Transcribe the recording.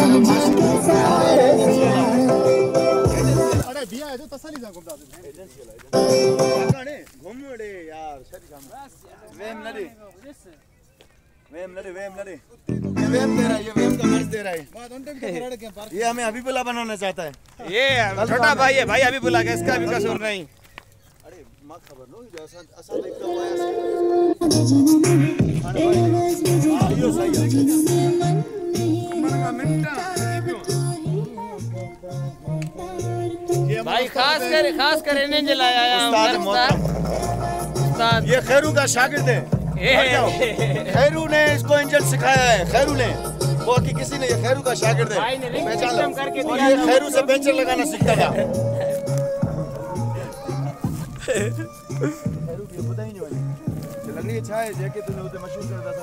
ये है ये वेम का मर्ज दे रहा है। बाद उन टाइम के रड़ के पार्क। ये हमें हबीबुल्ला बनाना चाहता है। ये छोटा भाई है भाई अभी बुला के इसका भी कसूर नहीं। अरे माँ खबर नो असा असा देखता हुआ है आयो सही है। भाई खास कर खास कर इन्हें जलाया उस्ताद ये खैरू का शागिर्द है। खैरू ने इसको इंजन सिखाया है खैरू ने। वो कि किसी ने ये खैरू का शागिर्द है। लो। और ये खैरू से पेंचर लगाना सीखता था। खैरू की पता ही नहीं चलनी इच्छा है जेके तूने उसे मशहूर करता था। कि भाई क्या करता